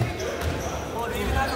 Believe it or not,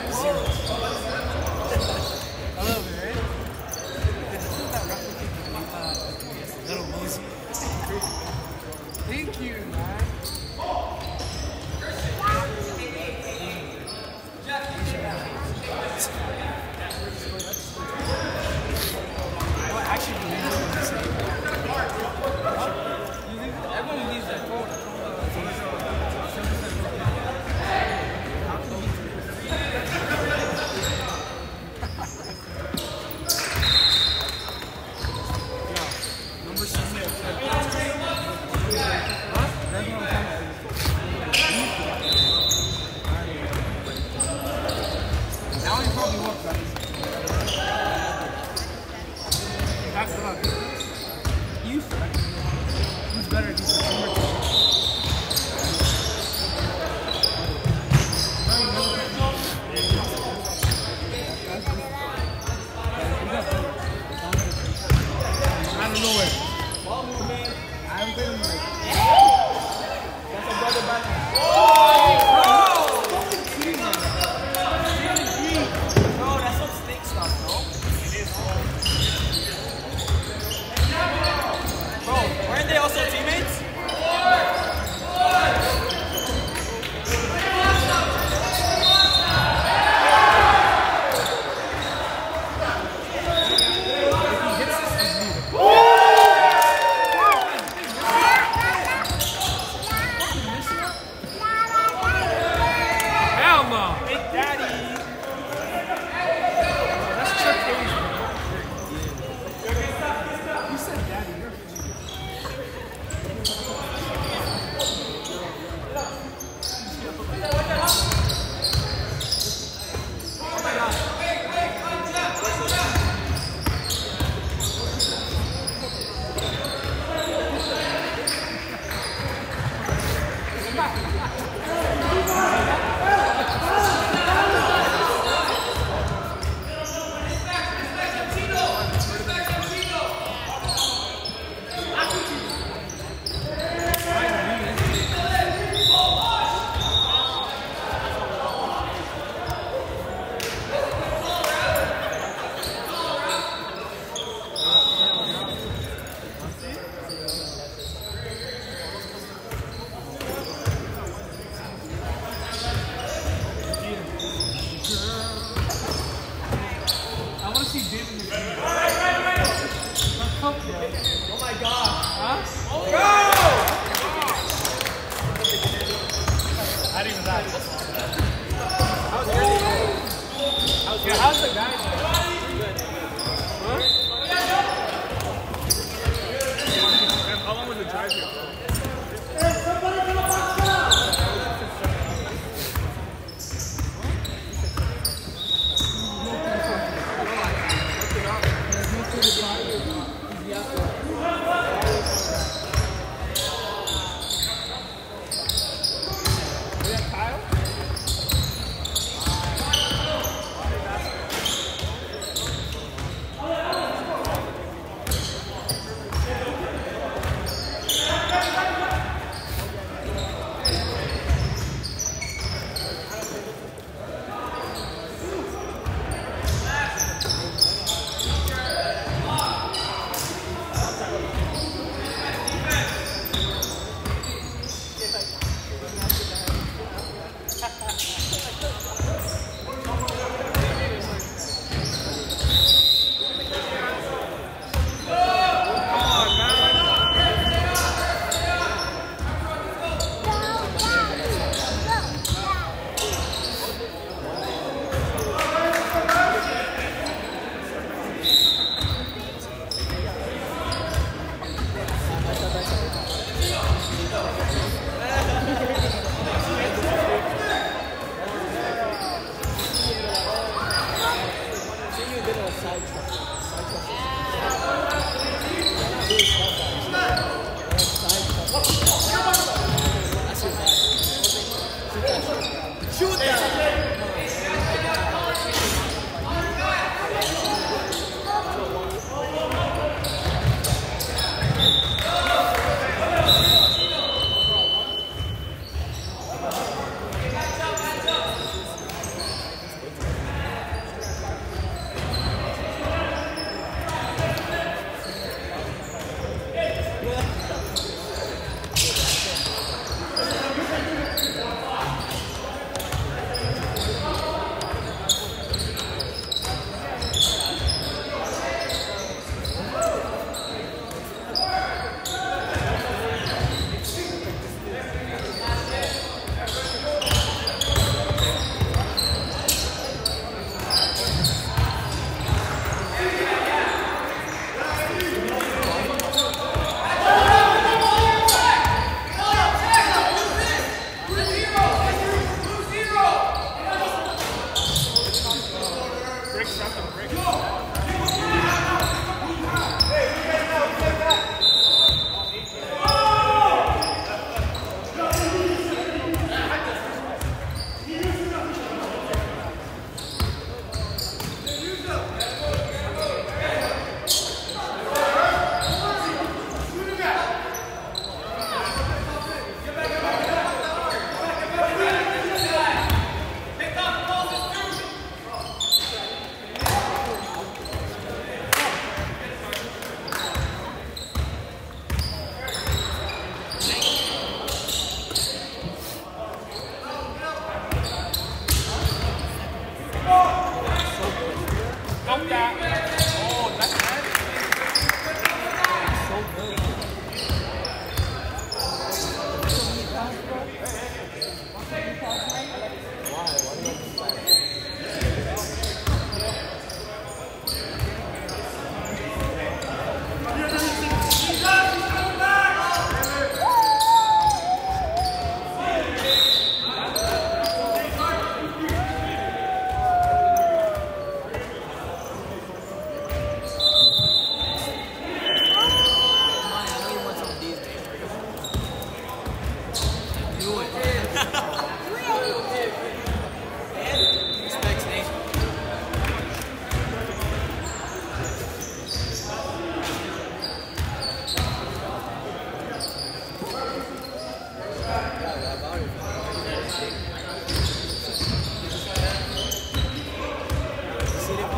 I didn't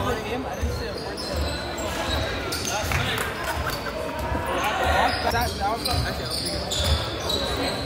was, actually, I was thinking.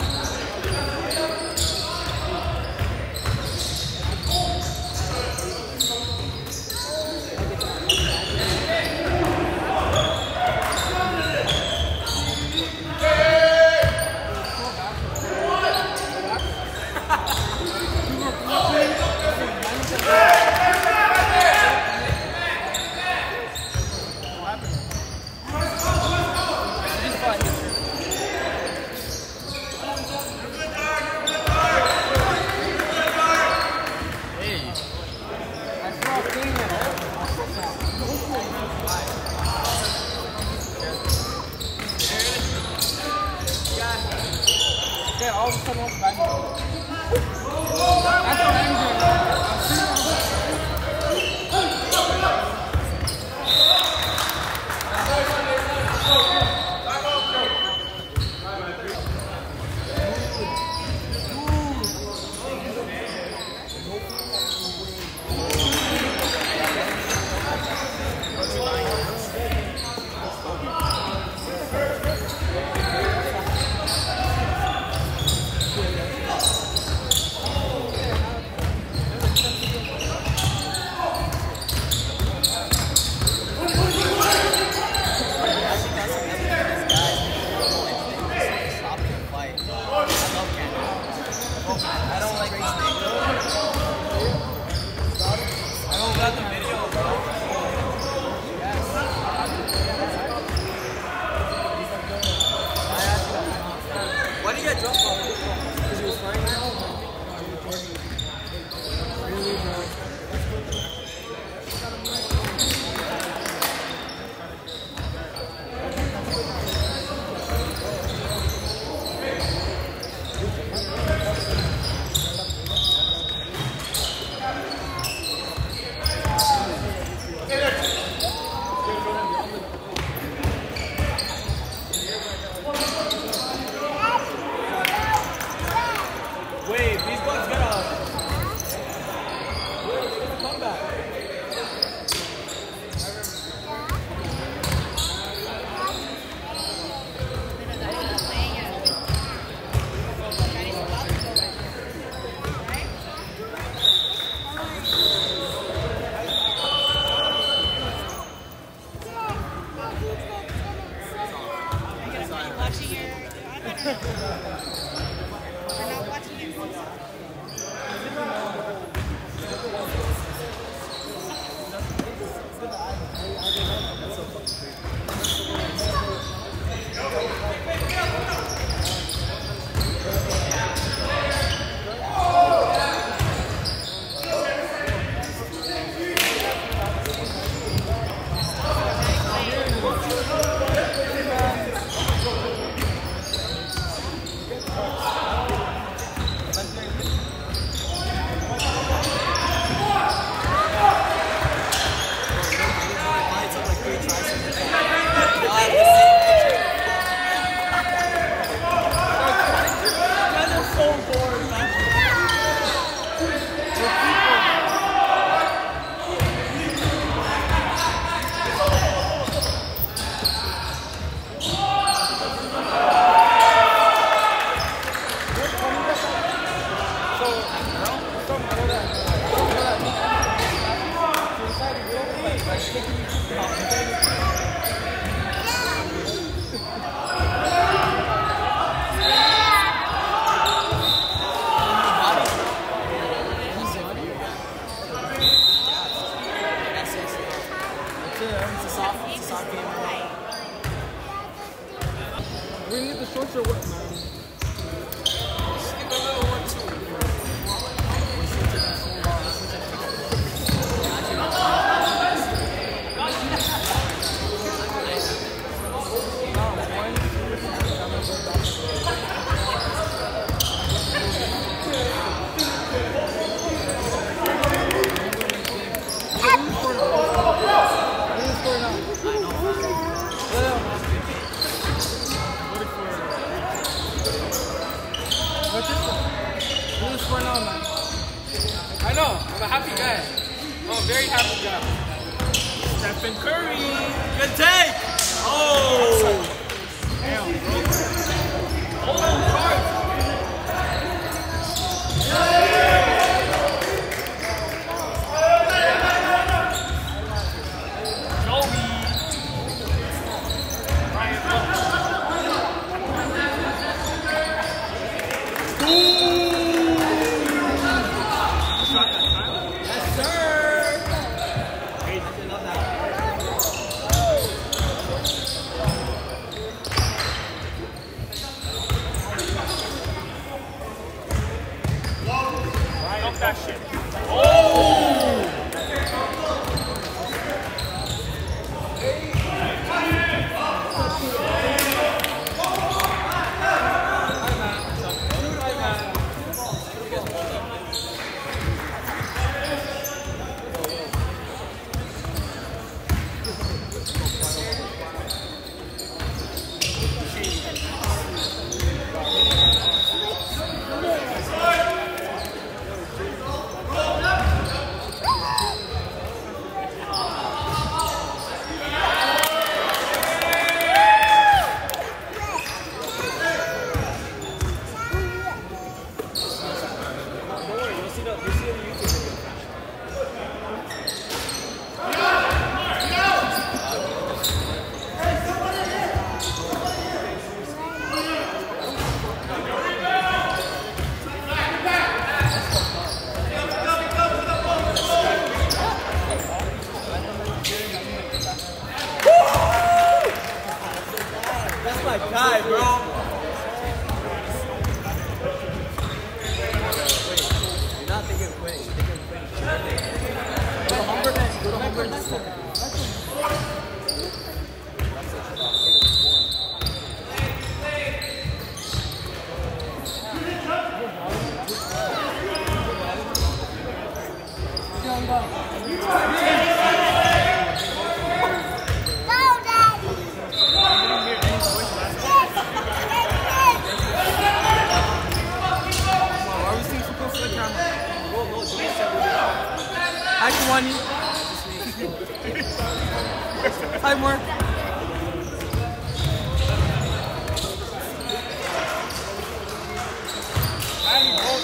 Good take.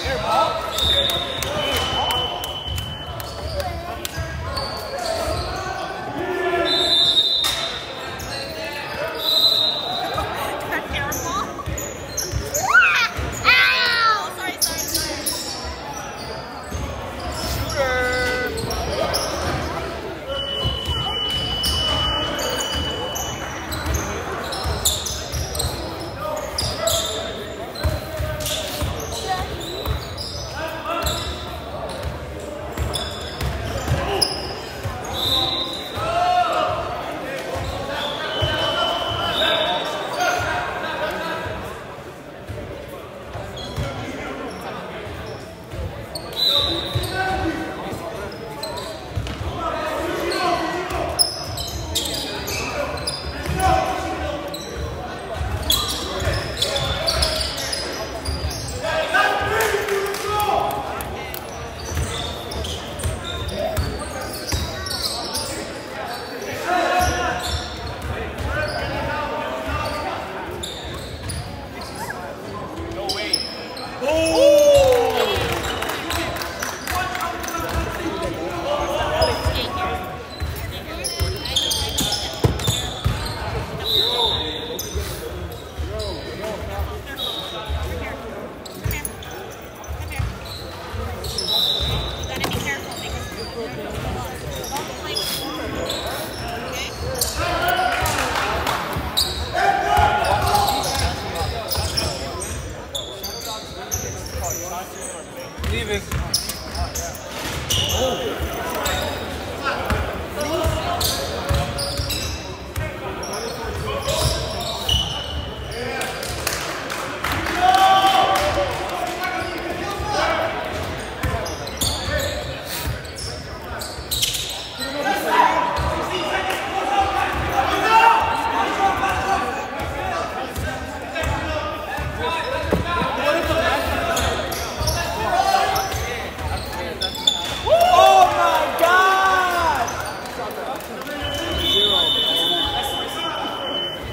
ハハハハ。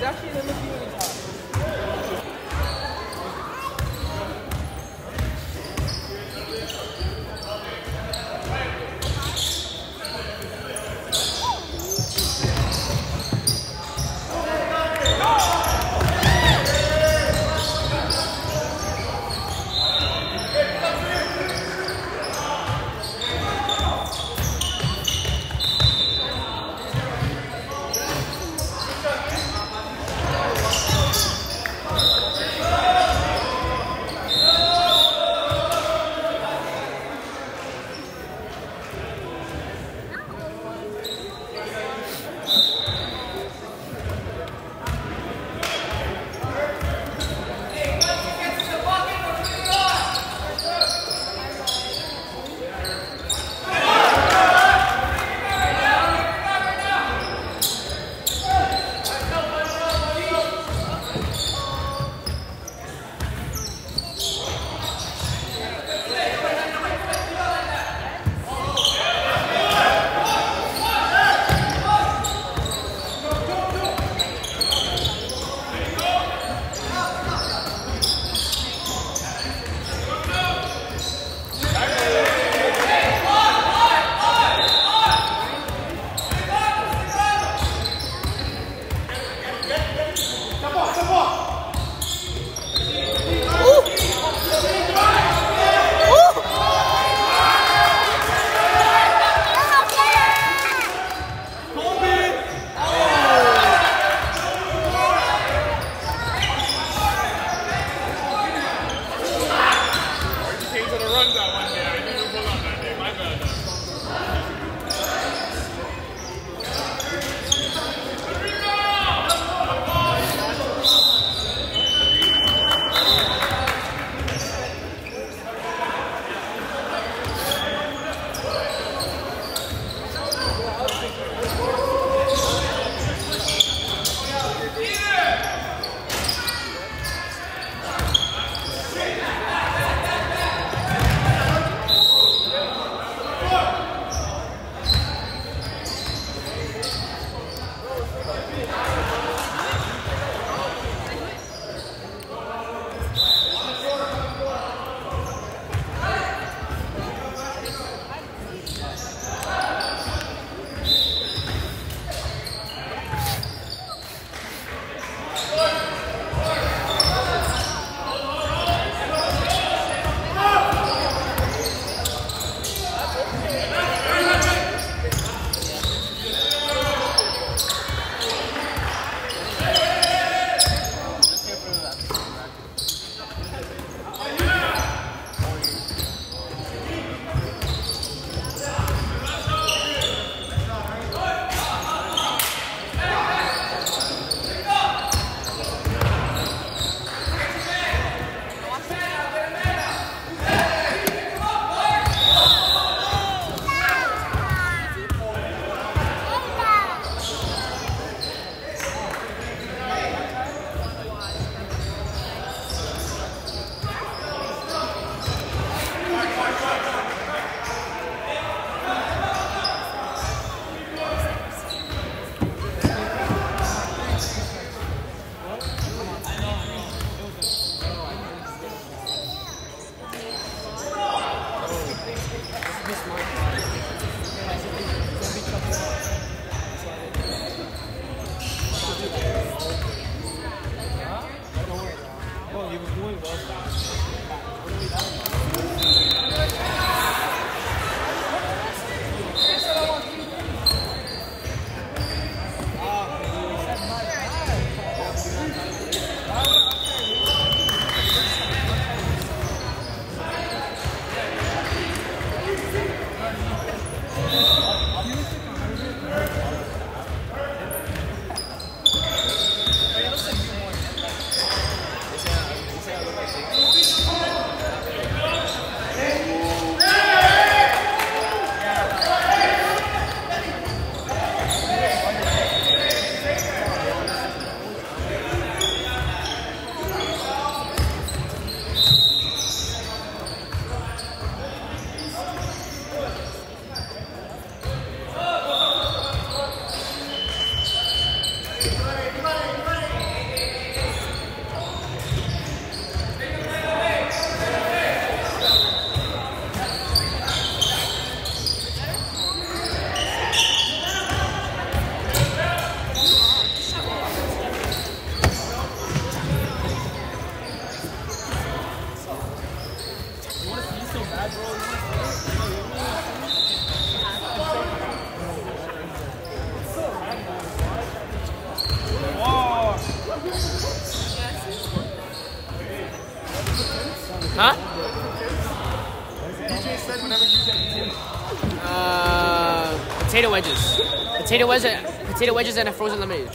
actually in the Potato wedges. Potato wedges and a frozen lemonade.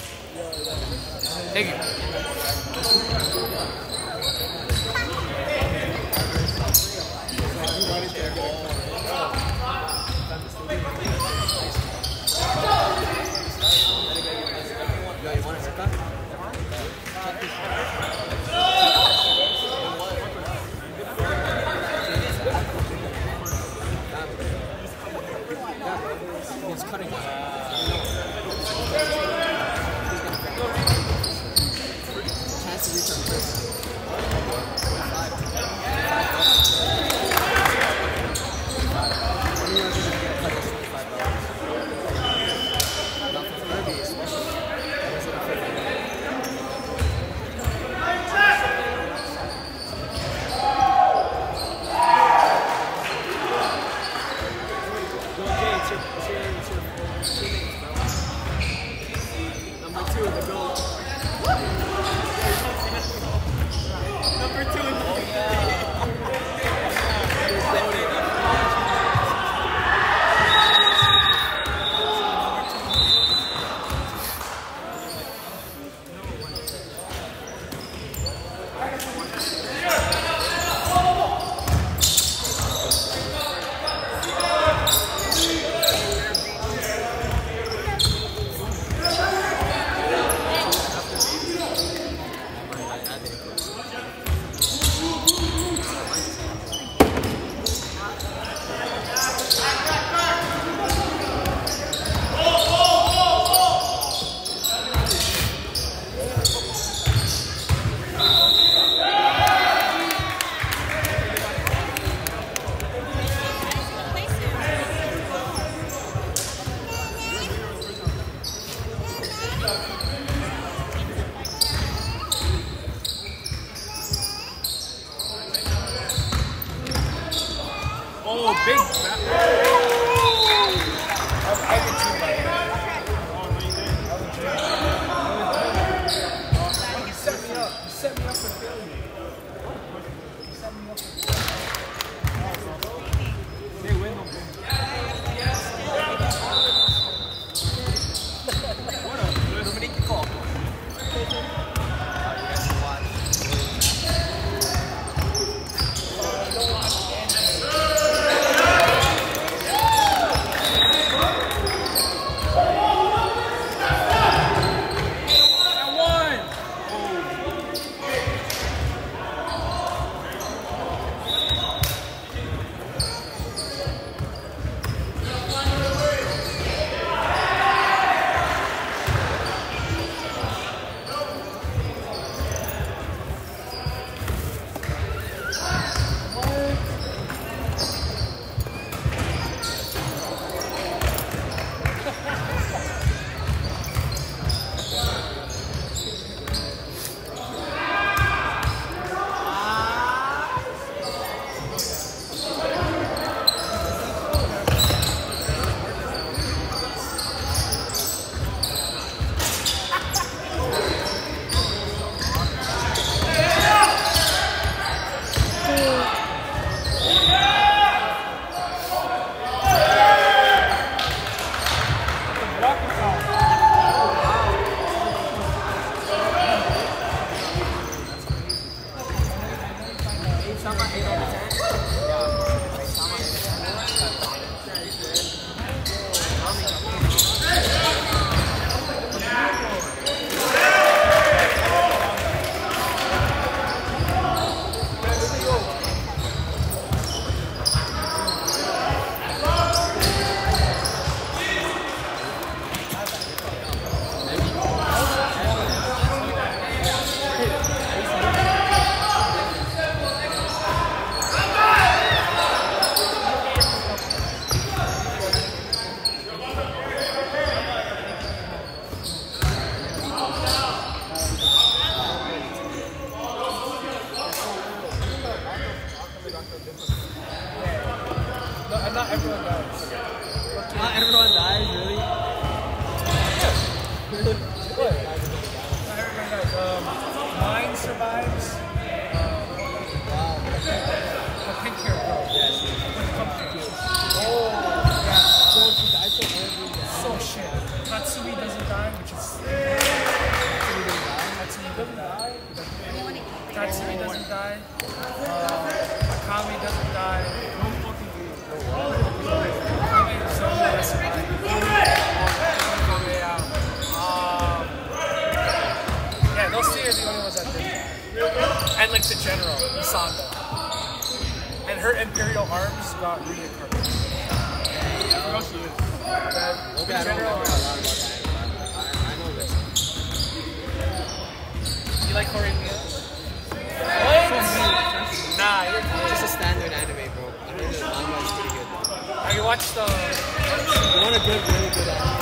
Watched the? You want a good, really good anime?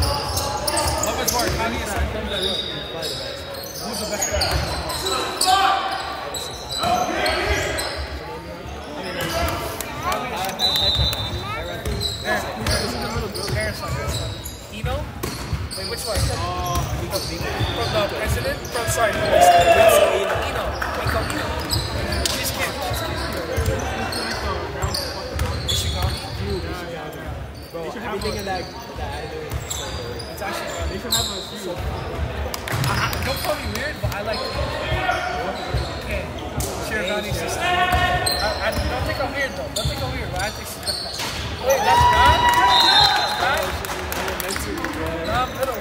What was more? Kami is Probably the best. who's the best guy? Ino? Wait, which one? From the president? From sorry, from the Ino. Ino. Bro, everything in that, that anime is so good. It's actually. They should have a few. I, I, don't call me weird, but I like it. Okay. Sister. I, I don't think I'm weird though. Don't think I'm weird, but I think she's. Wait, that's bad? That's bad? No, I'm little.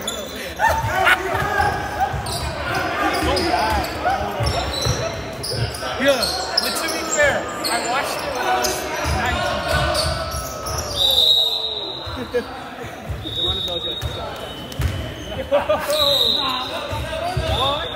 Yeah, but to be fair, I watched it when I was 19. You want to know just